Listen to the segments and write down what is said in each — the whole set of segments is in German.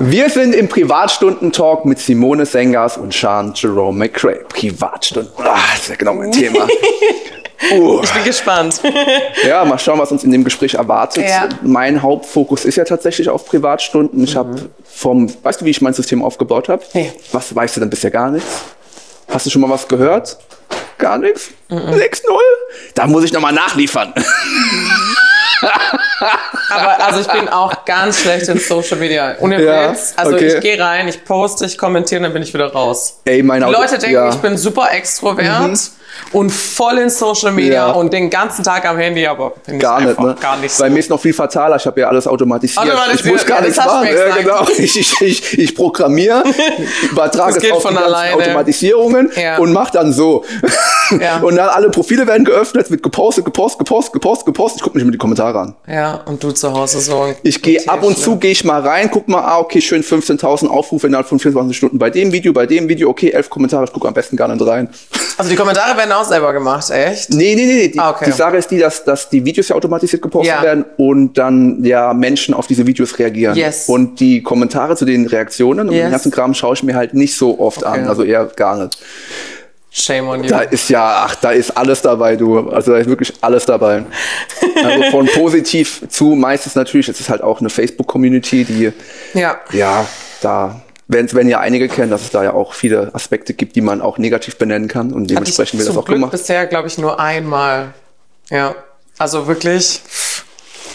Wir sind im Privatstundentalk mit Simone Sengers und Sean Jerome McCray. Privatstunden. Ah, das ist ja genau mein Thema. Uh. Ich bin gespannt. ja, mal schauen, was uns in dem Gespräch erwartet. Ja. Mein Hauptfokus ist ja tatsächlich auf Privatstunden. Ich mhm. habe vom, weißt du, wie ich mein System aufgebaut habe? Nee. Was weißt du denn bisher gar nichts? Hast du schon mal was gehört? Gar nichts? Mhm. 6-0? Da muss ich nochmal nachliefern. Aber also ich bin auch ganz schlecht in Social Media. Ohne ja, Witz. Also okay. ich gehe rein, ich poste, ich kommentiere und dann bin ich wieder raus. Ey, meine Die Leute denken, ja. ich bin super extrovert. Mhm und voll in Social Media ja. und den ganzen Tag am Handy, aber bin gar nicht, ne? gar nicht so. Bei mir ist noch viel fataler, ich habe ja alles automatisiert. automatisiert. Ich muss gar ja, nichts machen. Ja, genau. Ich, ich, ich, ich programmiere, übertrage es auf die Automatisierungen und mache dann so. Und dann alle Profile werden geöffnet, wird gepostet, gepostet, gepostet, gepostet, gepostet. Ich gucke mich mit die Kommentare an. Ja, und du zu Hause so. Ich gehe ab und zu, gehe ich mal rein, guck mal, ah, okay, schön 15.000 Aufrufe innerhalb von 24 Stunden bei dem Video, bei dem Video, okay, 11 Kommentare, ich gucke am besten gar nicht rein. Also die Kommentare werden auch selber gemacht, echt? Nee, nee, nee. Die, ah, okay. die Sache ist die, dass, dass die Videos ja automatisiert gepostet ja. werden und dann ja Menschen auf diese Videos reagieren. Yes. Und die Kommentare zu den Reaktionen und yes. den ganzen Kram schaue ich mir halt nicht so oft okay. an, also eher gar nicht. Shame on you. Da ist ja, ach, da ist alles dabei, du. Also da ist wirklich alles dabei. Also von positiv zu meistens natürlich, es ist halt auch eine Facebook-Community, die ja, ja da wenn, wenn ja einige kennen, dass es da ja auch viele Aspekte gibt, die man auch negativ benennen kann und dementsprechend wird das auch Glück gemacht. bisher, glaube ich, nur einmal. Ja, also wirklich.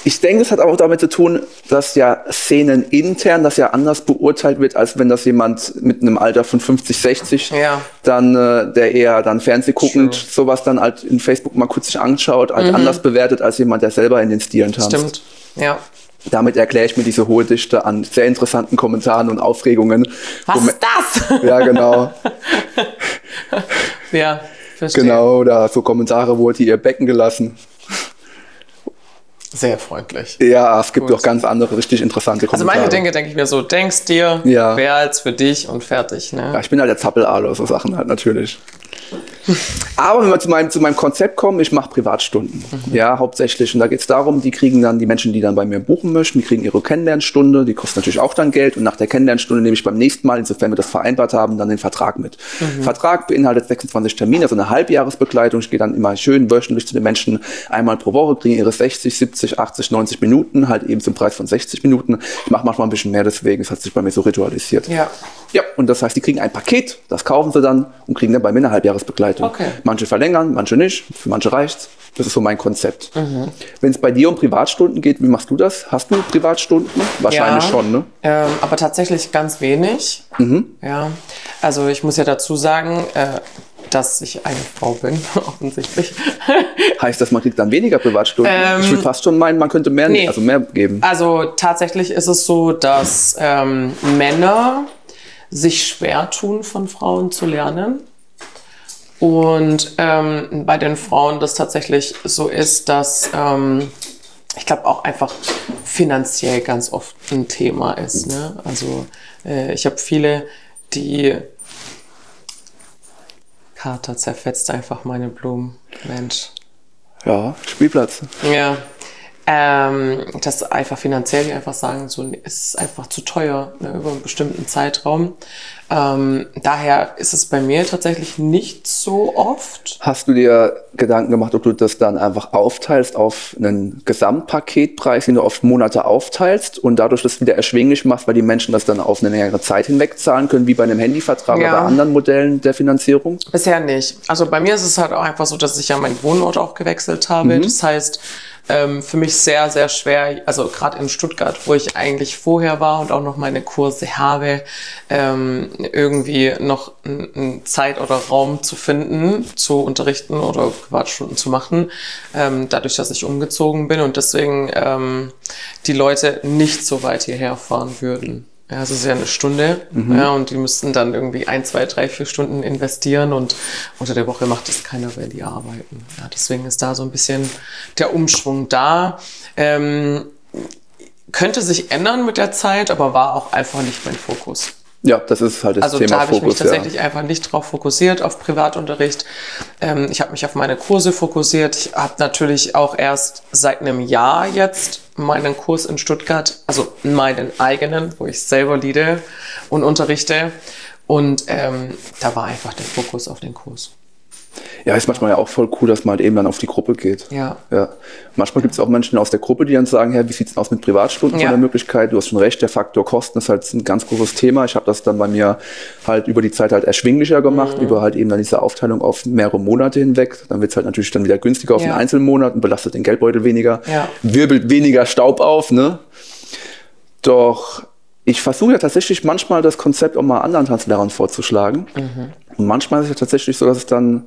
Ich denke, es hat auch damit zu tun, dass ja Szenen intern, das ja anders beurteilt wird, als wenn das jemand mit einem Alter von 50, 60 ja. dann, äh, der eher dann Fernseh guckend sowas dann halt in Facebook mal kurz sich anschaut, halt mhm. anders bewertet als jemand, der selber in den Stilen tanzt. Stimmt, ja. Damit erkläre ich mir diese hohe Dichte an sehr interessanten Kommentaren und Aufregungen. Was ist das? Ja, genau. ja, verstehe. Genau, oder so Kommentare, wo die ihr Becken gelassen? Sehr freundlich. Ja, es gibt Gut. auch ganz andere, richtig interessante Kommentare. Also manche Dinge denke ich mir so, denkst dir, ja. wer als für dich und fertig. Ne? Ja, ich bin halt der Zappelalo, so Sachen halt natürlich. Aber wenn wir zu meinem, zu meinem Konzept kommen, ich mache Privatstunden. Mhm. Ja, hauptsächlich. Und da geht es darum, die kriegen dann, die Menschen, die dann bei mir buchen möchten, die kriegen ihre Kennenlernstunde, die kostet natürlich auch dann Geld. Und nach der Kennenlernstunde nehme ich beim nächsten Mal, insofern wir das vereinbart haben, dann den Vertrag mit. Mhm. Vertrag beinhaltet 26 Termine, also eine Halbjahresbegleitung. Ich gehe dann immer schön wöchentlich zu den Menschen einmal pro Woche, kriegen ihre 60, 70, 80, 90 Minuten, halt eben zum Preis von 60 Minuten. Ich mache manchmal ein bisschen mehr deswegen, es hat sich bei mir so ritualisiert. Ja. Ja, und das heißt, die kriegen ein Paket, das kaufen sie dann und kriegen dann bei mir eine Halbjahresbegleitung. Okay. Manche verlängern, manche nicht, für manche reicht's. Das ist so mein Konzept. Mhm. Wenn es bei dir um Privatstunden geht, wie machst du das? Hast du Privatstunden? Wahrscheinlich ja, schon, ne? Ähm, aber tatsächlich ganz wenig. Mhm. Ja. Also ich muss ja dazu sagen, äh, dass ich eine Frau bin, offensichtlich. Heißt das, man kriegt dann weniger Privatstunden? Ähm, ich würde fast schon meinen, man könnte mehr, nee. also mehr geben. Also tatsächlich ist es so, dass ähm, Männer sich schwer tun, von Frauen zu lernen. Und ähm, bei den Frauen das tatsächlich so ist, dass ähm, ich glaube auch einfach finanziell ganz oft ein Thema ist. Ne? Also äh, ich habe viele, die Kater zerfetzt einfach meine Blumen. Mensch. Ja, Spielplatz. Ja, ähm, dass einfach finanziell einfach sagen, so es ist einfach zu teuer ne, über einen bestimmten Zeitraum. Ähm, daher ist es bei mir tatsächlich nicht so oft. Hast du dir Gedanken gemacht, ob du das dann einfach aufteilst auf einen Gesamtpaketpreis, den du auf Monate aufteilst und dadurch das wieder erschwinglich machst, weil die Menschen das dann auf eine längere Zeit hinweg zahlen können, wie bei einem Handyvertrag ja. oder bei anderen Modellen der Finanzierung? Bisher nicht. Also bei mir ist es halt auch einfach so, dass ich ja meinen Wohnort auch gewechselt habe. Mhm. Das heißt, ähm, für mich sehr, sehr schwer, also gerade in Stuttgart, wo ich eigentlich vorher war und auch noch meine Kurse habe, ähm, irgendwie noch eine Zeit oder Raum zu finden, zu unterrichten oder Privatstunden zu machen, ähm, dadurch, dass ich umgezogen bin und deswegen ähm, die Leute nicht so weit hierher fahren würden. Ja, es ist ja eine Stunde mhm. ja, und die müssten dann irgendwie ein, zwei, drei, vier Stunden investieren und unter der Woche macht das keiner, weil die arbeiten. Ja, deswegen ist da so ein bisschen der Umschwung da. Ähm, könnte sich ändern mit der Zeit, aber war auch einfach nicht mein Fokus. Ja, das ist halt das also Thema da habe ich mich Fokus. tatsächlich Ja. einfach nicht drauf fokussiert, auf Privatunterricht. Ähm, ich habe mich auf meine Kurse fokussiert. Ich habe natürlich auch erst seit einem Jahr jetzt meinen Kurs in Stuttgart, also meinen eigenen, wo ich selber leade und unterrichte. Und ähm, da war einfach der Fokus auf den Kurs. Ja, ist manchmal ja auch voll cool, dass man halt eben dann auf die Gruppe geht. Ja. ja. Manchmal gibt es auch Menschen aus der Gruppe, die dann sagen, Herr, wie sieht's denn aus mit Privatstunden Ja. von der Möglichkeit? Du hast schon recht, der Faktor Kosten ist halt ein ganz großes Thema. Ich habe das dann bei mir halt über die Zeit halt erschwinglicher gemacht, Mhm. über halt eben dann diese Aufteilung auf mehrere Monate hinweg. Dann wird's halt natürlich dann wieder günstiger auf Ja. den einzelnen Monat und belastet den Geldbeutel weniger, Ja. wirbelt weniger Staub auf, ne? Doch ich versuche ja tatsächlich manchmal das Konzept auch mal anderen Tanzlehrern vorzuschlagen. Und manchmal ist es ja tatsächlich so, dass es dann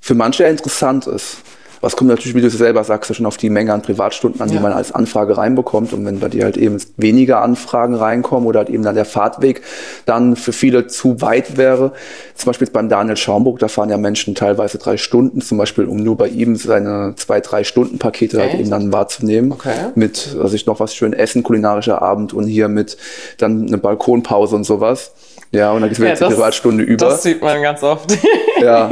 für manche interessant ist. Was kommt natürlich, wie du es selber sagst, schon auf die Menge an Privatstunden an, die Ja. man als Anfrage reinbekommt. Und wenn bei dir halt eben weniger Anfragen reinkommen oder halt eben dann der Fahrtweg dann für viele zu weit wäre, zum Beispiel jetzt beim Daniel Schaumburg, da fahren ja Menschen teilweise drei Stunden, zum Beispiel, um nur bei ihm seine zwei, drei Stunden Pakete halt Echt? eben dann wahrzunehmen. Okay. Mit, also ich noch was schön essen, kulinarischer Abend und hier mit dann eine Balkonpause und sowas. Ja, und dann geht jetzt die Privatstunde über. Das sieht man ganz oft. ja.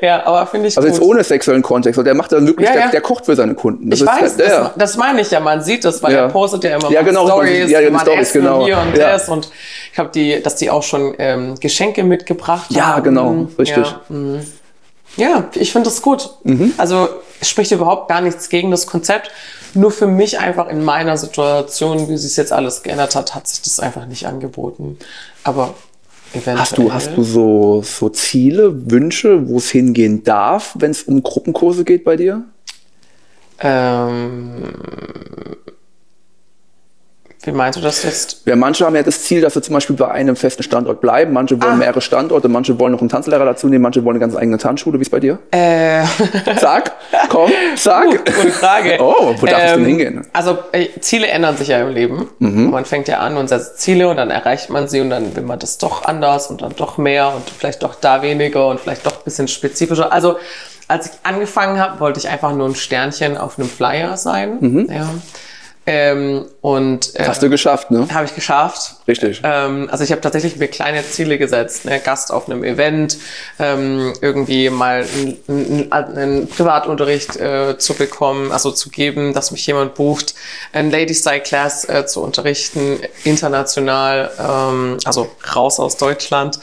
ja, aber finde ich Also gut. jetzt ohne sexuellen Kontext. Und der macht dann wirklich, Ja, der, ja. der kocht für seine Kunden. Das ich ist weiß, der, das, das meine ich ja. Man sieht das, weil Ja. er postet ja immer Ja, genau, Stories, ja, ja, man Stories, genau. hier und Ja. das. Und ich habe die, dass die auch schon ähm, Geschenke mitgebracht Ja, haben. genau, richtig. Ja, mhm. ja ich finde das gut. Mhm. Also es spricht überhaupt gar nichts gegen das Konzept. Nur für mich einfach in meiner Situation, wie sich jetzt alles geändert hat, hat sich das einfach nicht angeboten. Aber eventuell. Hast du, hast du so, so Ziele, Wünsche, wo es hingehen darf, wenn es um Gruppenkurse geht bei dir? Ähm, wie meinst du das jetzt? Ja, manche haben ja das Ziel, dass sie zum Beispiel bei einem festen Standort bleiben. Manche wollen Ah. mehrere Standorte, manche wollen noch einen Tanzlehrer dazu nehmen, manche wollen eine ganz eigene Tanzschule. Wie ist bei dir? Äh, Sag, komm, sag. Gut, gute Frage. Oh, wo darf es denn Ähm, hingehen? Also äh, Ziele ändern sich ja im Leben. Mhm. Man fängt ja an und setzt Ziele und dann erreicht man sie und dann will man das doch anders und dann doch mehr und vielleicht doch da weniger und vielleicht doch ein bisschen spezifischer. Also als ich angefangen habe, wollte ich einfach nur ein Sternchen auf einem Flyer sein. Ja. Ähm, und äh. Hast du geschafft, ne? habe ich geschafft. Richtig. Ähm, also ich habe tatsächlich mir kleine Ziele gesetzt. Ne? Gast auf einem Event, ähm, irgendwie mal einen, einen, Privatunterricht äh, zu bekommen, also zu geben, dass mich jemand bucht, ein Lady Style Class äh, zu unterrichten, international, ähm, also raus aus Deutschland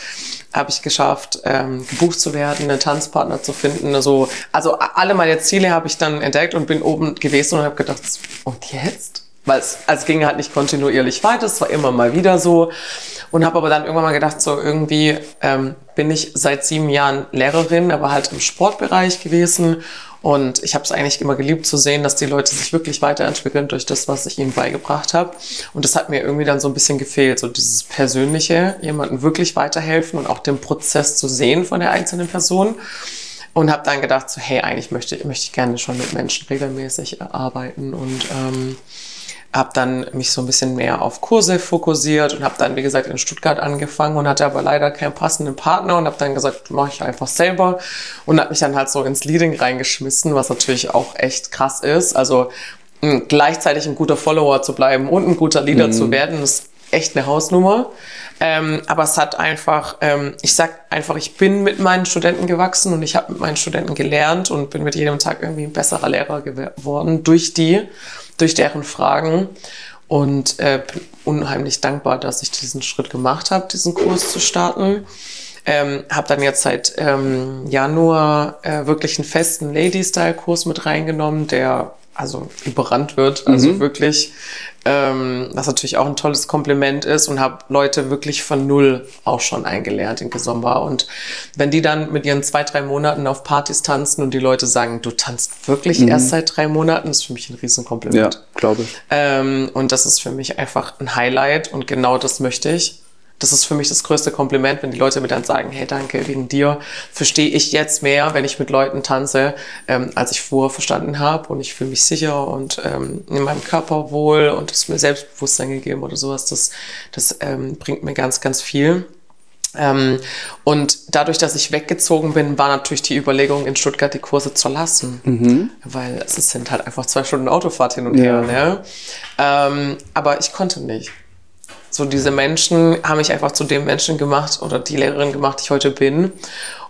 habe ich geschafft, ähm, gebucht zu werden, einen Tanzpartner zu finden. Also, also alle meine Ziele habe ich dann entdeckt und bin oben gewesen und habe gedacht, und jetzt? Weil es, also es ging halt nicht kontinuierlich weiter, es war immer mal wieder so. Und habe aber dann irgendwann mal gedacht, so irgendwie ähm, bin ich seit sieben Jahren Lehrerin, aber halt im Sportbereich gewesen. Und ich habe es eigentlich immer geliebt zu sehen, dass die Leute sich wirklich weiterentwickeln durch das, was ich ihnen beigebracht habe. Und das hat mir irgendwie dann so ein bisschen gefehlt, so dieses Persönliche, jemandem wirklich weiterhelfen und auch den Prozess zu sehen von der einzelnen Person. Und habe dann gedacht, so, hey, eigentlich möchte, möchte ich gerne schon mit Menschen regelmäßig äh, arbeiten und ähm, habe dann mich so ein bisschen mehr auf Kurse fokussiert und habe dann, wie gesagt, in Stuttgart angefangen und hatte aber leider keinen passenden Partner und habe dann gesagt, mache ich einfach selber und habe mich dann halt so ins Leading reingeschmissen, was natürlich auch echt krass ist. Also gleichzeitig ein guter Follower zu bleiben und ein guter Leader zu werden, ist echt eine Hausnummer. Ähm, aber es hat einfach, ähm, ich sag einfach, ich bin mit meinen Studenten gewachsen und ich habe mit meinen Studenten gelernt und bin mit jedem Tag irgendwie ein besserer Lehrer geworden durch die, durch deren Fragen. Und äh, bin unheimlich dankbar, dass ich diesen Schritt gemacht habe, diesen Kurs zu starten. Ähm, habe dann jetzt seit ähm, Januar äh, wirklich einen festen Lady-Style-Kurs mit reingenommen, der also überrannt wird, also wirklich, ähm, was natürlich auch ein tolles Kompliment ist und habe Leute wirklich von null auch schon eingelernt in Gesomba. Und wenn die dann mit ihren zwei, drei Monaten auf Partys tanzen und die Leute sagen, du tanzt wirklich erst seit drei Monaten, ist für mich ein Ja, Riesenkompliment. glaube ich. Ähm, und das ist für mich einfach ein Highlight und genau das möchte ich. Das ist für mich das größte Kompliment, wenn die Leute mir dann sagen, hey, danke, wegen dir verstehe ich jetzt mehr, wenn ich mit Leuten tanze, ähm, als ich vorher verstanden habe und ich fühle mich sicher und ähm, in meinem Körper wohl und es ist mir Selbstbewusstsein gegeben oder sowas. Das, das ähm, bringt mir ganz, ganz viel. Ähm, und dadurch, dass ich weggezogen bin, war natürlich die Überlegung, in Stuttgart die Kurse zu lassen. Weil es sind halt einfach zwei Stunden Autofahrt hin und Ja. her. Ne? Ähm, aber ich konnte nicht. So diese Menschen haben mich einfach zu dem Menschen gemacht oder die Lehrerin gemacht, die ich heute bin.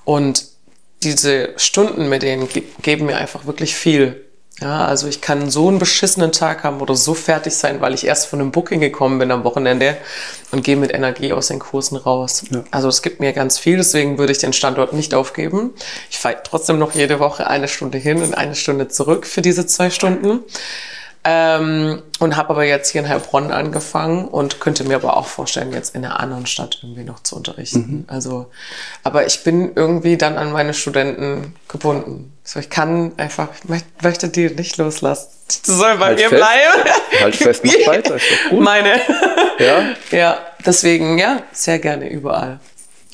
Und diese Stunden mit denen ge geben mir einfach wirklich viel. Ja, also ich kann so einen beschissenen Tag haben oder so fertig sein, weil ich erst von einem Booking gekommen bin am Wochenende und gehe mit Energie aus den Kursen raus. Ja. Also es gibt mir ganz viel, deswegen würde ich den Standort nicht aufgeben. Ich fahre trotzdem noch jede Woche eine Stunde hin und eine Stunde zurück für diese zwei Stunden. Ähm, und habe aber jetzt hier in Heilbronn angefangen und könnte mir aber auch vorstellen, jetzt in einer anderen Stadt irgendwie noch zu unterrichten. Mhm. Also, aber ich bin irgendwie dann an meine Studenten gebunden. So, ich kann einfach, ich möchte die nicht loslassen. Die sollen bei halt mir fest. bleiben. Halt fest, mach weiter, ist doch gut. Meine. Ja? Ja, deswegen, ja, sehr gerne überall.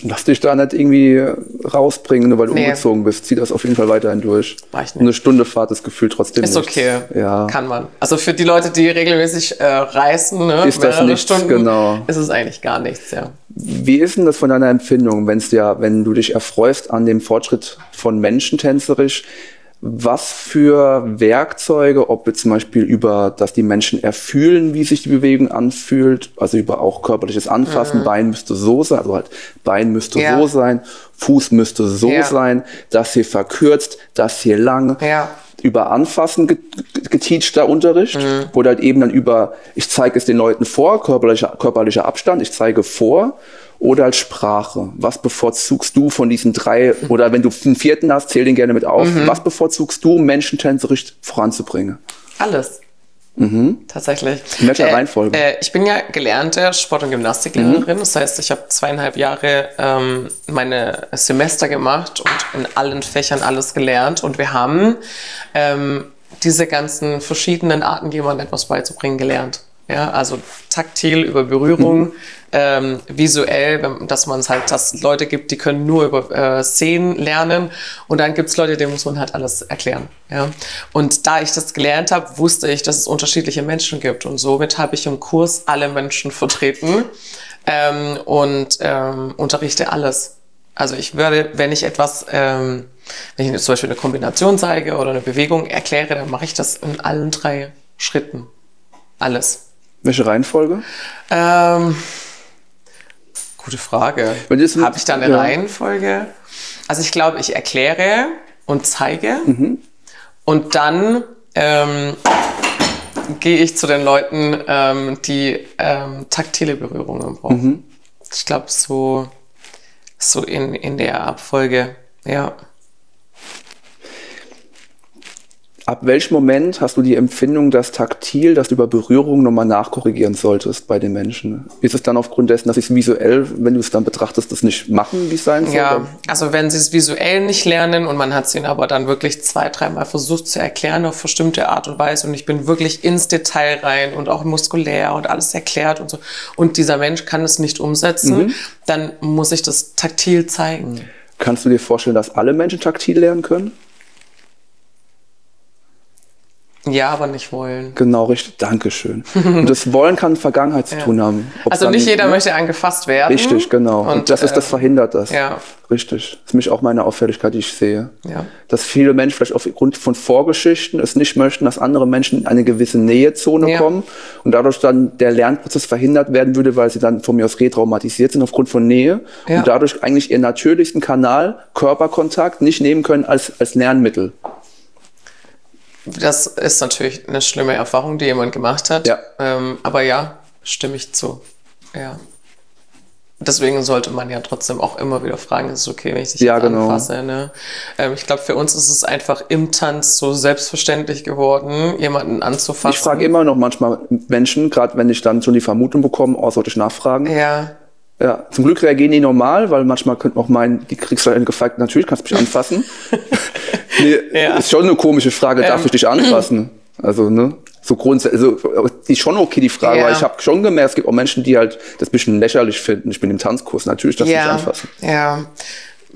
Lass dich da nicht irgendwie rausbringen, nur weil du nee. umgezogen bist. Zieh das auf jeden Fall weiterhin durch. War ich nicht. Eine Stunde Fahrt ist gefühlt trotzdem Ist nichts. okay. Ja. Kann man. Also für die Leute, die regelmäßig äh, reisen, ne, ist das nichts, Stunden, genau. ist es eigentlich gar nichts, ja. Wie ist denn das von deiner Empfindung, wenn's ja, wenn du dich erfreust an dem Fortschritt von Menschen tänzerisch? Was für Werkzeuge, ob wir zum Beispiel über, dass die Menschen erfühlen, wie sich die Bewegung anfühlt, also über auch körperliches Anfassen, mhm. Bein müsste so sein, also halt Bein müsste ja. so sein, Fuß müsste so ja. sein, das hier verkürzt, das hier lang. Ja. Über Anfassen geteachter Unterricht mhm. oder halt eben dann über, ich zeige es den Leuten vor, körperlicher, körperlicher Abstand, ich zeige vor oder als Sprache? Was bevorzugst du von diesen drei? Oder wenn du einen vierten hast, zähl den gerne mit auf. Mhm. Was bevorzugst du, Menschen tänzerisch voranzubringen? Alles. Mhm. Tatsächlich. In welcher äh, Reihenfolge? Äh, ich bin ja gelernte Sport- und Gymnastiklehrerin. Mhm. Das heißt, ich habe zweieinhalb Jahre ähm, meine Semester gemacht und in allen Fächern alles gelernt. Und wir haben ähm, diese ganzen verschiedenen Arten, jemandem etwas beizubringen, gelernt. Ja, also taktil über Berührung, mhm. Ähm, visuell, dass man es halt, dass Leute gibt, die können nur über äh, Szenen lernen und dann gibt es Leute, denen muss man halt alles erklären. Ja? Und da ich das gelernt habe, wusste ich, dass es unterschiedliche Menschen gibt und somit habe ich im Kurs alle Menschen vertreten ähm, und ähm, unterrichte alles. Also ich würde, wenn ich etwas, ähm, wenn ich zum Beispiel eine Kombination zeige oder eine Bewegung erkläre, dann mache ich das in allen drei Schritten. Alles. Welche Reihenfolge? Ähm, gute Frage. Habe ich da eine ja. Reihenfolge? Also ich glaube, ich erkläre und zeige mhm. und dann ähm, gehe ich zu den Leuten, ähm, die ähm, taktile Berührungen brauchen. Mhm. Ich glaube, so, so in, in der Abfolge, ja. Ab welchem Moment hast du die Empfindung, dass taktil, dass du über Berührung nochmal nachkorrigieren solltest bei den Menschen? Ist es dann aufgrund dessen, dass sie es visuell, wenn du es dann betrachtest, das nicht machen, wie es sein soll? Ja, also wenn sie es visuell nicht lernen und man hat es ihnen aber dann wirklich zwei, dreimal versucht zu erklären auf bestimmte Art und Weise und ich bin wirklich ins Detail rein und auch muskulär und alles erklärt und so und dieser Mensch kann es nicht umsetzen, mhm. dann muss ich das taktil zeigen. Kannst du dir vorstellen, dass alle Menschen taktil lernen können? Ja, aber nicht wollen. Genau, richtig. Dankeschön. Und das Wollen kann Vergangenheit zu ja. tun haben. Also nicht jeder ne? möchte angefasst werden. Richtig, genau. Und, Und das ist, das äh, verhindert das. Ja. Richtig. Das ist mich auch meine Auffälligkeit, die ich sehe. Ja. Dass viele Menschen vielleicht aufgrund von Vorgeschichten es nicht möchten, dass andere Menschen in eine gewisse Nähezone ja. kommen und dadurch dann der Lernprozess verhindert werden würde, weil sie dann von mir aus retraumatisiert sind aufgrund von Nähe und dadurch eigentlich ihren natürlichsten Kanal, Körperkontakt, nicht nehmen können als, als Lernmittel das ist natürlich eine schlimme Erfahrung, die jemand gemacht hat. Ja. Ähm, aber ja, stimme ich zu. Ja. Deswegen sollte man ja trotzdem auch immer wieder fragen, ist es okay, wenn ich dich ja, genau. anfasse? Ne? Ähm, ich glaube, für uns ist es einfach im Tanz so selbstverständlich geworden, jemanden anzufassen. Ich frage immer noch manchmal Menschen, gerade wenn ich dann schon die Vermutung bekomme, oh, sollte ich nachfragen? Ja. Ja, zum Glück reagieren die normal, weil manchmal könnte man auch meinen, die kriegst du halt gefragt, natürlich kannst du mich anfassen. nee, ja. ist schon eine komische Frage, darf ähm. ich dich anfassen? Also, ne? So grundsätzlich, also, die ist schon okay, die Frage, ja. weil ich habe schon gemerkt, es gibt auch Menschen, die halt das bisschen lächerlich finden. Ich bin im Tanzkurs, natürlich darf ich ja. dich anfassen. Ja.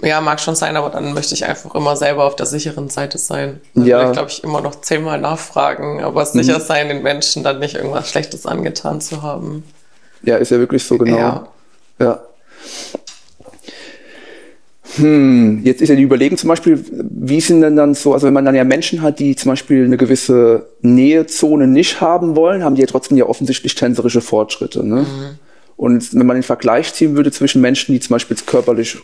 Ja, mag schon sein, aber dann möchte ich einfach immer selber auf der sicheren Seite sein. Dann ja. Ich glaube, ich immer noch zehnmal nachfragen, aber es mhm. sicher sein, den Menschen dann nicht irgendwas Schlechtes angetan zu haben. Ja, ist ja wirklich so genau. Ja. Ja. Hm, jetzt ist ja die Überlegung zum Beispiel, wie sind denn dann so, also wenn man dann ja Menschen hat, die zum Beispiel eine gewisse Nähezone nicht haben wollen, haben die ja trotzdem ja offensichtlich tänzerische Fortschritte. Ne? Mhm. Und wenn man den Vergleich ziehen würde zwischen Menschen, die zum Beispiel körperlich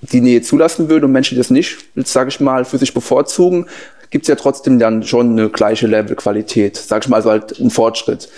die Nähe zulassen würden und Menschen, die das nicht, sage ich mal, für sich bevorzugen, gibt es ja trotzdem dann schon eine gleiche Levelqualität, sage ich mal, also halt ein Fortschritt.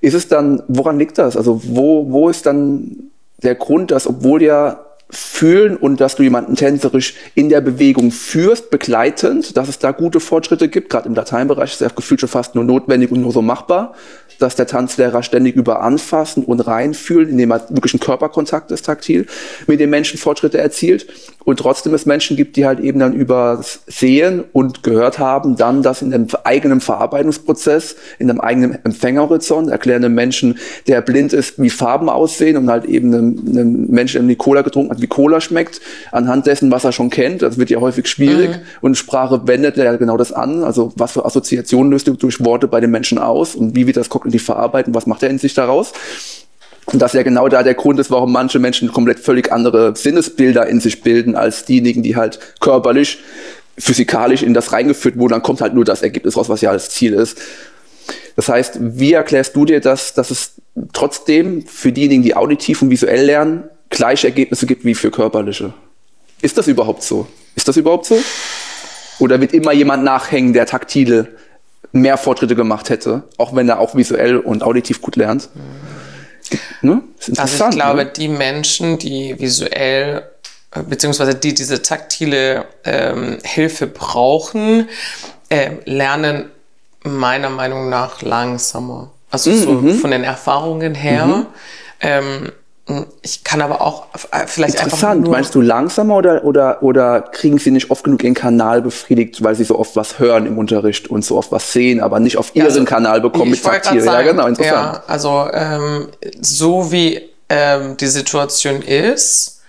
Ist es dann, woran liegt das? Also wo, wo ist dann der Grund, dass obwohl ja fühlen und dass du jemanden tänzerisch in der Bewegung führst, begleitend, dass es da gute Fortschritte gibt. Gerade im Lateinbereich ist ja gefühlt schon fast nur notwendig und nur so machbar dass der Tanzlehrer ständig über Anfassen und Reinfühlen, indem er wirklich ein Körperkontakt ist, taktil, mit den Menschen Fortschritte erzielt. Und trotzdem es Menschen gibt, die halt eben dann über Sehen und gehört haben, dann das in einem eigenen Verarbeitungsprozess, in einem eigenen Empfängerhorizont, erklären einem Menschen, der blind ist, wie Farben aussehen und halt eben einem, einem Menschen, der Cola getrunken hat, wie Cola schmeckt, anhand dessen, was er schon kennt. Das wird ja häufig schwierig. Mhm. Und Sprache wendet ja genau das an. Also was für Assoziationen löst du durch Worte bei den Menschen aus und wie wird das kognitiv kognitiv verarbeiten, was macht er in sich daraus. Und das ja genau da der Grund ist, warum manche Menschen komplett völlig andere Sinnesbilder in sich bilden, als diejenigen, die halt körperlich, physikalisch in das reingeführt wurden. Dann kommt halt nur das Ergebnis raus, was ja das Ziel ist. Das heißt, wie erklärst du dir das, dass es trotzdem für diejenigen, die auditiv und visuell lernen, gleiche Ergebnisse gibt wie für körperliche? Ist das überhaupt so? Ist das überhaupt so? Oder wird immer jemand nachhängen, der taktile mehr Fortschritte gemacht hätte, auch wenn er auch visuell und auditiv gut lernt. Ne? Also ich glaube, ne? die Menschen, die visuell äh, beziehungsweise die diese taktile ähm, Hilfe brauchen, äh, lernen meiner Meinung nach langsamer. Also mm, so mhm. von den Erfahrungen her. Mhm. Ähm, ich kann aber auch äh, vielleicht Interessant. einfach. Meinst du langsamer oder, oder, oder kriegen sie nicht oft genug ihren Kanal befriedigt, weil sie so oft was hören im Unterricht und so oft was sehen, aber nicht auf ihren also, Kanal bekommen mit Taktil? ja, genau, interessant. Ja, also ähm, so wie ähm, die Situation ist,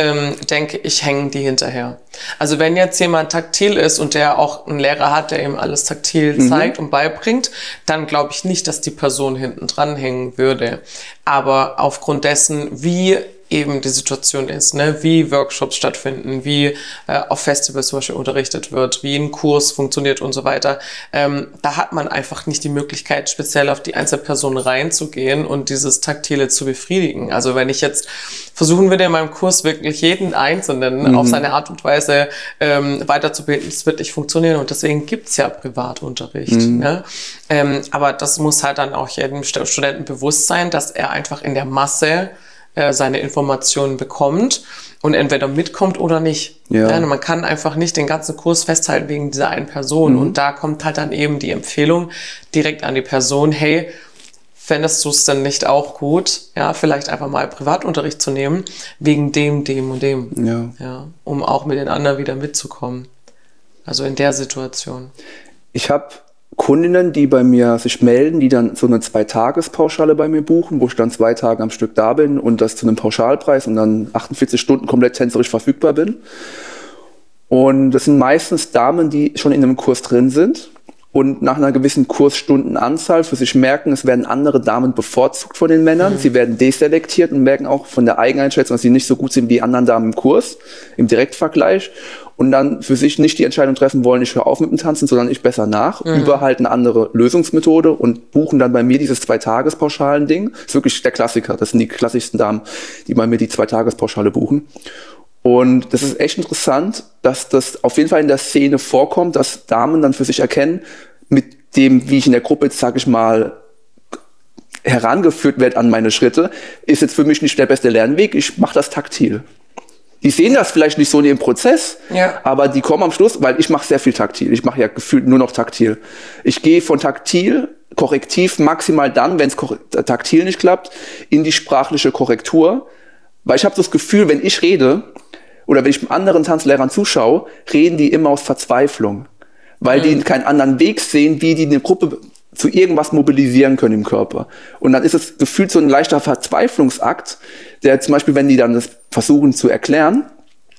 ähm, denke ich, hängen die hinterher. Also wenn jetzt jemand taktil ist und der auch einen Lehrer hat, der ihm alles taktil mhm. zeigt und beibringt, dann glaube ich nicht, dass die Person hinten dran hängen würde. Aber aufgrund dessen, wie eben die Situation ist, ne? wie Workshops stattfinden, wie äh, auf Festivals zum Beispiel unterrichtet wird, wie ein Kurs funktioniert und so weiter. Ähm, da hat man einfach nicht die Möglichkeit, speziell auf die Einzelperson reinzugehen und dieses Taktile zu befriedigen. Also wenn ich jetzt versuchen würde, in meinem Kurs wirklich jeden Einzelnen mhm. auf seine Art und Weise ähm, weiterzubilden, das wird nicht funktionieren und deswegen gibt's ja Privatunterricht. Mhm. Ne? Ähm, aber das muss halt dann auch jedem Studenten bewusst sein, dass er einfach in der Masse äh, seine Informationen bekommt und entweder mitkommt oder nicht. Ja. ja. man kann einfach nicht den ganzen Kurs festhalten wegen dieser einen Person. Mhm. Und da kommt halt dann eben die Empfehlung direkt an die Person, hey, fändest du es denn nicht auch gut, ja, vielleicht einfach mal Privatunterricht zu nehmen, wegen dem, dem und dem. Ja. ja um auch mit den anderen wieder mitzukommen. Also in der Situation. Ich habe Kundinnen, die bei mir sich melden, die dann so eine Zweitagespauschale bei mir buchen, wo ich dann zwei Tage am Stück da bin und das zu einem Pauschalpreis und dann 48 Stunden komplett tänzerisch verfügbar bin. Und das sind meistens Damen, die schon in einem Kurs drin sind und nach einer gewissen Kursstundenanzahl für sich merken, es werden andere Damen bevorzugt von den Männern. Mhm. Sie werden deselektiert und merken auch von der Eigeneinschätzung, dass sie nicht so gut sind wie die anderen Damen im Kurs, im Direktvergleich. Und dann für sich nicht die Entscheidung treffen wollen, ich höre auf mit dem Tanzen, sondern ich besser nach, mhm. über halt eine andere Lösungsmethode und buchen dann bei mir dieses Zwei-Tages-Pauschalen-Ding. Ist wirklich der Klassiker. Das sind die klassischsten Damen, die bei mir die Zwei-Tages-Pauschale buchen. Und das ist echt interessant, dass das auf jeden Fall in der Szene vorkommt, dass Damen dann für sich erkennen, mit dem, wie ich in der Gruppe jetzt, sag ich mal, herangeführt werde an meine Schritte, ist jetzt für mich nicht der beste Lernweg. Ich mache das taktil. Die sehen das vielleicht nicht so in ihrem Prozess, ja. aber die kommen am Schluss, weil ich mache sehr viel taktil. Ich mache ja gefühlt nur noch taktil. Ich gehe von taktil, korrektiv maximal dann, wenn es taktil nicht klappt, in die sprachliche Korrektur. Weil ich habe das Gefühl, wenn ich rede, oder wenn ich anderen Tanzlehrern zuschaue, reden die immer aus Verzweiflung, weil mhm. die keinen anderen Weg sehen, wie die eine Gruppe zu irgendwas mobilisieren können im Körper. Und dann ist es gefühlt so ein leichter Verzweiflungsakt, der zum Beispiel, wenn die dann das versuchen zu erklären,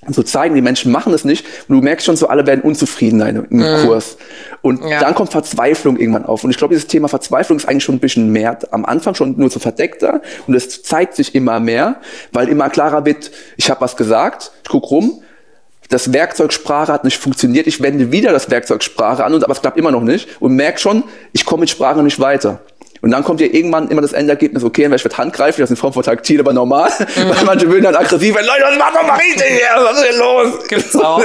so zeigen, die Menschen machen es nicht. Und du merkst schon so, alle werden unzufriedener im mm. Kurs. Und ja. dann kommt Verzweiflung irgendwann auf. Und ich glaube, dieses Thema Verzweiflung ist eigentlich schon ein bisschen mehr, am Anfang schon nur so verdeckter. Und es zeigt sich immer mehr, weil immer klarer wird, ich habe was gesagt, ich guck rum, das Werkzeug Sprache hat nicht funktioniert, ich wende wieder das Werkzeug Sprache an, und aber es klappt immer noch nicht und merke schon, ich komme mit Sprache nicht weiter. Und dann kommt ja irgendwann immer das Endergebnis, okay, in welche Hand greife ich, das ist in Form von taktil, aber normal. Mhm. Weil manche würden dann aggressiv werden, Leute, was macht doch mal richtig hier? Was ist denn los? Gibt's auch.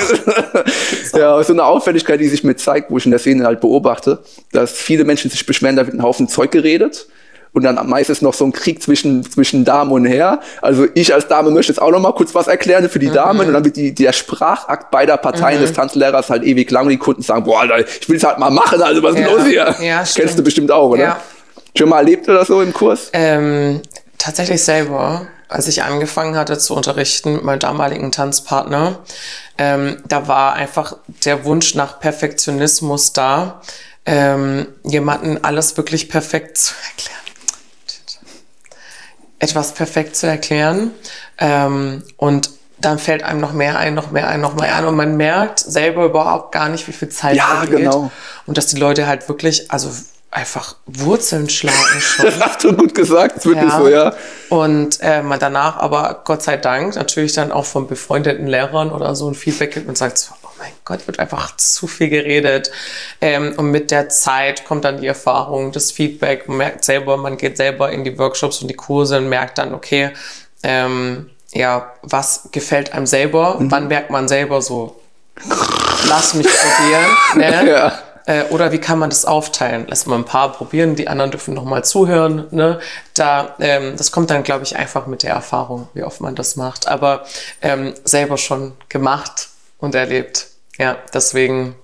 ja, so eine Auffälligkeit, die sich mir zeigt, wo ich in der Szene halt beobachte, dass viele Menschen sich beschweren, da wird ein Haufen Zeug geredet und dann meistens noch so ein Krieg zwischen, zwischen Damen und Herr. Also ich als Dame möchte jetzt auch noch mal kurz was erklären für die mhm. Damen und dann wird die, der Sprachakt beider Parteien mhm. des Tanzlehrers halt ewig lang und die Kunden sagen, boah, Alter, ich will es halt mal machen, also was ist ja. los hier? Ja, Kennst du bestimmt auch, oder? Ja. Schon mal erlebt oder so im Kurs? Ähm, tatsächlich selber. Als ich angefangen hatte zu unterrichten mit meinem damaligen Tanzpartner, ähm, da war einfach der Wunsch nach Perfektionismus da, ähm, jemanden alles wirklich perfekt zu erklären etwas perfekt zu erklären. Ähm, und dann fällt einem noch mehr ein, noch mehr ein, noch mehr ein. Und man merkt selber überhaupt gar nicht, wie viel Zeit ja, vergeht. Genau. Und dass die Leute halt wirklich, also einfach Wurzeln schlagen schon. Das hast du gut gesagt, ist wirklich ja. so, ja. Und äh, man danach aber Gott sei Dank natürlich dann auch von befreundeten Lehrern oder so ein Feedback gibt und sagt, so, oh mein Gott, wird einfach zu viel geredet. Ähm, und mit der Zeit kommt dann die Erfahrung, das Feedback, man merkt selber, man geht selber in die Workshops und die Kurse und merkt dann, okay, ähm, ja, was gefällt einem selber? Mhm. Wann merkt man selber so, lass mich probieren. Ne? ja. Äh, oder wie kann man das aufteilen? Lass mal ein paar probieren, die anderen dürfen nochmal zuhören. Ne? Da, ähm, das kommt dann, glaube ich, einfach mit der Erfahrung, wie oft man das macht. Aber ähm, selber schon gemacht und erlebt. Ja, deswegen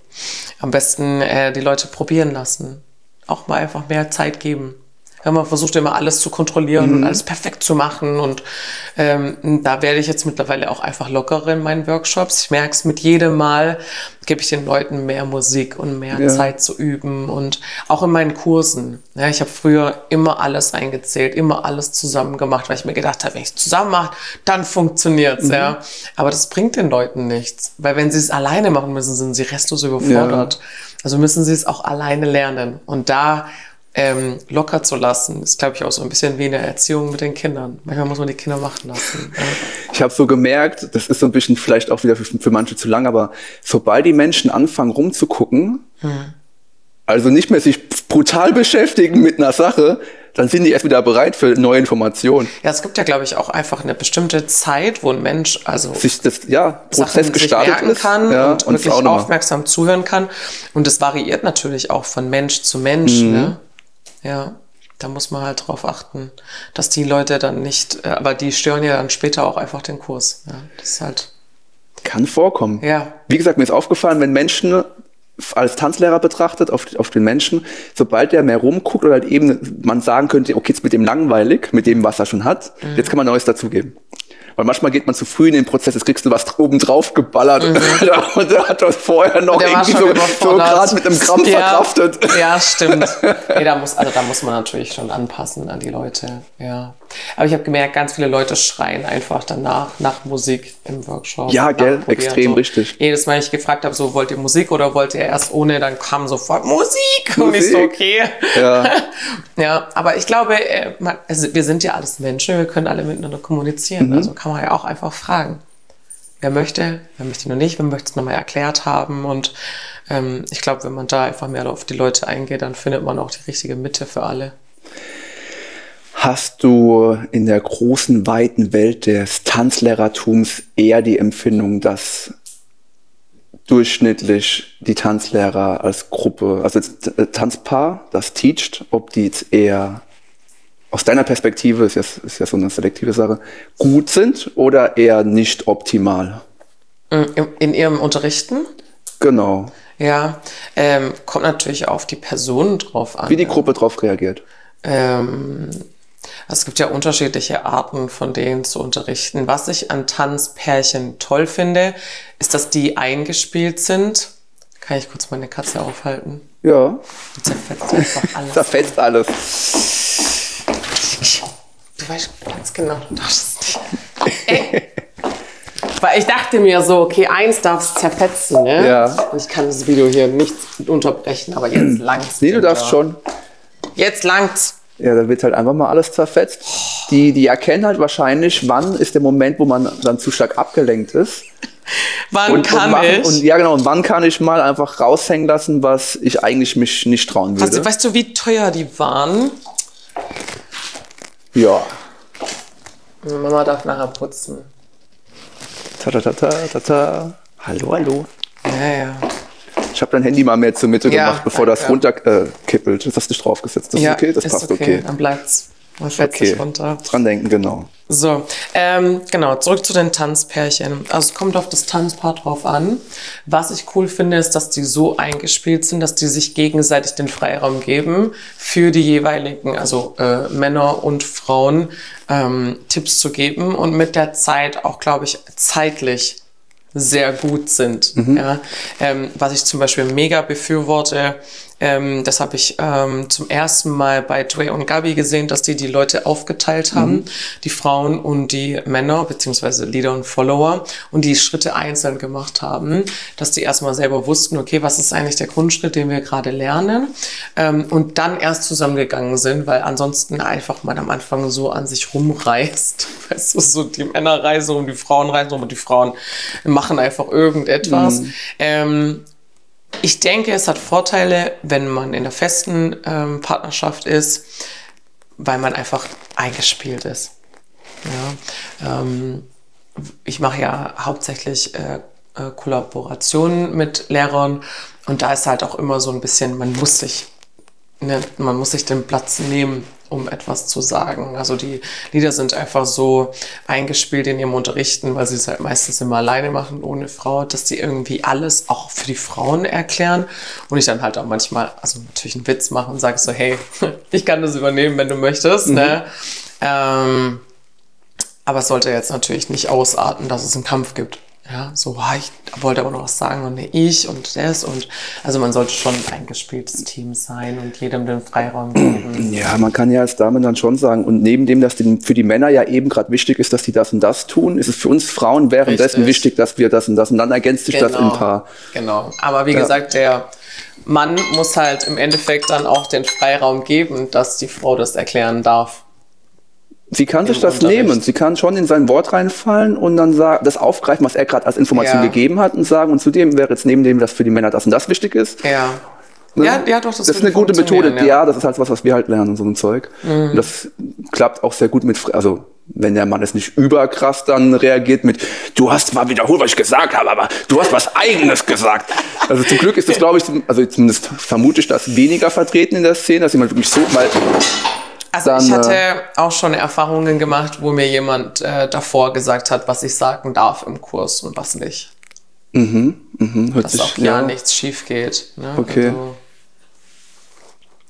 am besten äh, die Leute probieren lassen. Auch mal einfach mehr Zeit geben. Ja, man versucht immer alles zu kontrollieren mhm. und alles perfekt zu machen. Und ähm, da werde ich jetzt mittlerweile auch einfach lockerer in meinen Workshops. Ich merke es mit jedem Mal, gebe ich den Leuten mehr Musik und mehr ja. Zeit zu üben. Und auch in meinen Kursen. Ja, ich habe früher immer alles eingezählt, immer alles zusammen gemacht, weil ich mir gedacht habe, wenn ich es zusammen mache, dann funktioniert's. Mhm. Ja. Aber das bringt den Leuten nichts. Weil wenn sie es alleine machen müssen, sind sie restlos überfordert. Ja. Also müssen sie es auch alleine lernen. Und da ähm, locker zu lassen, ist, glaube ich, auch so ein bisschen wie in der Erziehung mit den Kindern. Manchmal muss man die Kinder machen lassen. Ja. Ich habe so gemerkt, das ist so ein bisschen vielleicht auch wieder für, für manche zu lang, aber sobald die Menschen anfangen rumzugucken, hm. also nicht mehr sich brutal beschäftigen mit einer Sache, dann sind die erst wieder bereit für neue Informationen. Ja, es gibt ja, glaube ich, auch einfach eine bestimmte Zeit, wo ein Mensch also sich das ja Prozess Sachen gestartet merken kann ja, und, und wirklich aufmerksam zuhören kann. Und das variiert natürlich auch von Mensch zu Mensch. Mhm. Ne? Ja, da muss man halt drauf achten, dass die Leute dann nicht, äh, aber die stören ja dann später auch einfach den Kurs. Ja, das ist halt. Kann vorkommen. Ja. Wie gesagt, mir ist aufgefallen, wenn Menschen als Tanzlehrer betrachtet, auf, auf den Menschen, sobald der mehr rumguckt oder halt eben man sagen könnte, okay, jetzt mit dem langweilig, mit dem, was er schon hat, mhm. jetzt kann man Neues dazugeben. Weil manchmal geht man zu früh in den Prozess, jetzt kriegst du was oben drauf geballert mhm. und der hat das vorher noch irgendwie so, so gerade mit einem Krampf ja, verkraftet. Ja, stimmt. nee, da muss, also da muss man natürlich schon anpassen an die Leute. Ja. Aber ich habe gemerkt, ganz viele Leute schreien einfach danach, nach Musik im Workshop. Ja, gell, extrem so, richtig. Jedes Mal, ich gefragt habe, so wollt ihr Musik oder wollt ihr erst ohne, dann kam sofort Musik. Musik. Und ich so, okay. Ja. ja, aber ich glaube, äh, also wir sind ja alles Menschen, wir können alle miteinander kommunizieren. Mhm. Also kann man ja auch einfach fragen. Wer möchte, wer möchte noch nicht, wer möchte es nochmal erklärt haben. Und ähm, ich glaube, wenn man da einfach mehr auf die Leute eingeht, dann findet man auch die richtige Mitte für alle. Hast du in der großen, weiten Welt des Tanzlehrertums eher die Empfindung, dass durchschnittlich die Tanzlehrer als Gruppe, also Tanzpaar, das teacht, ob die jetzt eher aus deiner Perspektive, ist ja, ist ja so eine selektive Sache, gut sind oder eher nicht optimal? Mm, in ihrem Unterrichten? Genau. Ja, ähm, kommt natürlich auf die Person drauf an. Wie die Gruppe drauf reagiert. Ähm, es gibt ja unterschiedliche Arten, von denen zu unterrichten. Was ich an Tanzpärchen toll finde, ist, dass die eingespielt sind. Kann ich kurz meine Katze aufhalten? Ja. Die zerfetzt einfach alles. zerfetzt alles. Du weißt ganz genau, du darfst es nicht. Ey. Weil ich dachte mir so, okay, eins darf es zerfetzen, ne? Ja. Und ich kann das Video hier nicht unterbrechen, aber jetzt langt's. Nee, du darfst schon. Jetzt langt's. Ja, da wird halt einfach mal alles zerfetzt. Die, die erkennen halt wahrscheinlich, wann ist der Moment, wo man dann zu stark abgelenkt ist. wann und, kann und machen, ich? Und, ja, genau. Und wann kann ich mal einfach raushängen lassen, was ich eigentlich mich nicht trauen würde. Also, weißt du, wie teuer die waren? Ja. Mama darf nachher putzen. Ta ta ta ta ta ta. Hallo, hallo. Ja, ja. Ich habe dein Handy mal mehr zur Mitte Ja, gemacht, bevor das danke. runter äh, kippelt. Das hast du nicht draufgesetzt. Das ist okay, das ist passt okay. Dann bleibt's. Man fällt Okay. sich runter. Dran denken, genau. So, ähm, genau, zurück zu den Tanzpärchen. Also es kommt auf das Tanzpaar drauf an. Was ich cool finde, ist, dass die so eingespielt sind, dass die sich gegenseitig den Freiraum geben, für die jeweiligen, also äh, Männer und Frauen, ähm, Tipps zu geben und mit der Zeit auch, glaube ich, zeitlich sehr gut sind. Ja? Ähm, was ich zum Beispiel mega befürworte, ähm, das habe ich ähm, zum ersten Mal bei Dre und Gabi gesehen, dass die die Leute aufgeteilt haben, die Frauen und die Männer, beziehungsweise Leader und Follower, und die Schritte einzeln gemacht haben, dass die erstmal selber wussten, okay, was ist eigentlich der Grundschritt, den wir gerade lernen, ähm, und dann erst zusammengegangen sind, weil ansonsten einfach man am Anfang so an sich rumreißt. Weißt du, so die Männer reisen rum, die Frauen reisen rum und die Frauen machen einfach irgendetwas. Ähm, ich denke, es hat Vorteile, wenn man in einer festen ähm, Partnerschaft ist, weil man einfach eingespielt ist. Ja, ähm, ich mache ja hauptsächlich äh, äh, Kollaborationen mit Lehrern und da ist halt auch immer so ein bisschen, man muss sich, ne, man muss sich den Platz nehmen, um etwas zu sagen. Also die Lieder sind einfach so eingespielt in ihrem Unterrichten, weil sie es halt meistens immer alleine machen, ohne Frau, dass die irgendwie alles auch für die Frauen erklären und ich dann halt auch manchmal, also natürlich einen Witz machen und sage so, hey, ich kann das übernehmen, wenn du möchtest, ne? Ähm, aber es sollte jetzt natürlich nicht ausarten, dass es einen Kampf gibt. Ja, so, ich wollte aber noch was sagen und ich und das und also man sollte schon ein eingespieltes Team sein und jedem den Freiraum geben. Ja, man kann ja als Dame dann schon sagen, und neben dem, dass den, für die Männer ja eben gerade wichtig ist, dass die das und das tun, ist es für uns Frauen währenddessen Richtig. wichtig, dass wir das und das und dann ergänzt sich das in ein paar. Genau. Aber wie gesagt, der Mann muss halt im Endeffekt dann auch den Freiraum geben, dass die Frau das erklären darf. Sie kann sich das Unterricht. nehmen. Sie kann schon in sein Wort reinfallen und dann sagen, das aufgreifen, was er gerade als Information Ja. gegeben hat und sagen, und zudem wäre jetzt neben dem, dass für die Männer das und das wichtig ist. Ja. Ne? Ja, ja, doch, das das, ist eine gute Methode. Ja. ja. Mhm. das ist halt was, was wir halt lernen und so ein Zeug. Und das klappt auch sehr gut mit, also wenn der Mann es nicht überkrass dann reagiert mit, du hast zwar wiederholt, was ich gesagt habe, aber du hast was Eigenes gesagt. Also zum Glück ist das, glaube ich, also zumindest vermute ich das weniger vertreten in der Szene, dass jemand wirklich so mal, Also Dann, ich hatte äh, auch schon Erfahrungen gemacht, wo mir jemand äh, davor gesagt hat, was ich sagen darf im Kurs und was nicht. hm, hört Dass sich, auch ja nichts schief geht. Ne? Okay. Also,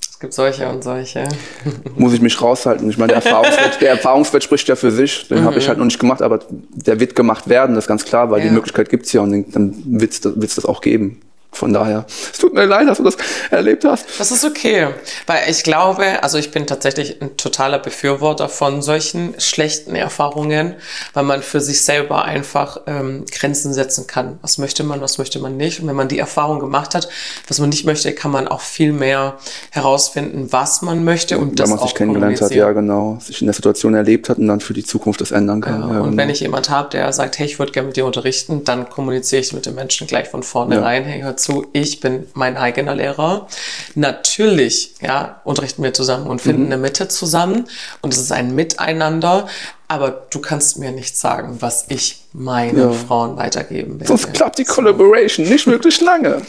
es gibt solche und solche. muss ich mich raushalten. Ich meine, der Erfahrungswert, der Erfahrungswert spricht ja für sich. Den habe ich halt noch nicht gemacht, aber der wird gemacht werden, das ist ganz klar, weil Ja. die Möglichkeit gibt's ja und dann das, wird's das auch geben. Von daher, es tut mir leid, dass du das erlebt hast. Das ist okay, weil ich glaube, also ich bin tatsächlich ein totaler Befürworter von solchen schlechten Erfahrungen, weil man für sich selber einfach ähm, Grenzen setzen kann. Was möchte man, was möchte man nicht? Und wenn man die Erfahrung gemacht hat, was man nicht möchte, kann man auch viel mehr herausfinden, was man möchte und Weil das man auch sich kennengelernt hat, ja genau, sich in der Situation erlebt hat und dann für die Zukunft das ändern kann. Ja, Ja, und genau. wenn ich jemand habe, der sagt, hey, ich würde gerne mit dir unterrichten, dann kommuniziere ich mit dem Menschen gleich von vornherein, hey, hör zu, ich bin mein eigener Lehrer. Natürlich, ja, unterrichten wir zusammen und Mhm. finden eine Mitte zusammen und es ist ein Miteinander, aber du kannst mir nicht sagen, was ich meinen Ja. Frauen weitergeben werde. Sonst klappt die Collaboration nicht wirklich lange.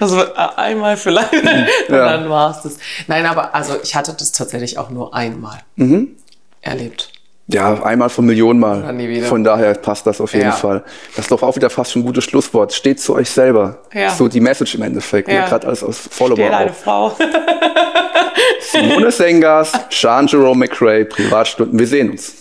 Wird äh, einmal vielleicht und Ja. dann war es das. Nein, aber also ich hatte das tatsächlich auch nur einmal Mhm. erlebt. Ja, einmal von Millionen Mal. Von daher passt das auf jeden Ja. Fall. Das ist doch auch wieder fast schon ein gutes Schlusswort. Steht zu euch selber. Ja. So die Message im Endeffekt. Ja. Ja. Gerade als, als Follower Steht eine. Frau. Simone Sengas, Sean Jerome McRae, Privatstunden. Wir sehen uns.